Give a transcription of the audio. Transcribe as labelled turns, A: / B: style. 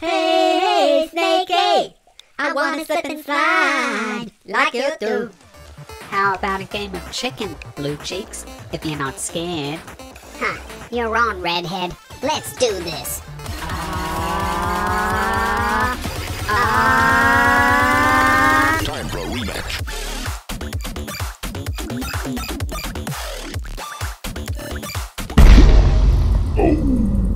A: Hey, hey, Snakey, I wanna slip and slide like you do.
B: How about a game of chicken, Blue Cheeks, if you're not scared?
C: Huh, you're on, Redhead. Let's do this.
A: Ah, ah. Time for a rematch. Oh.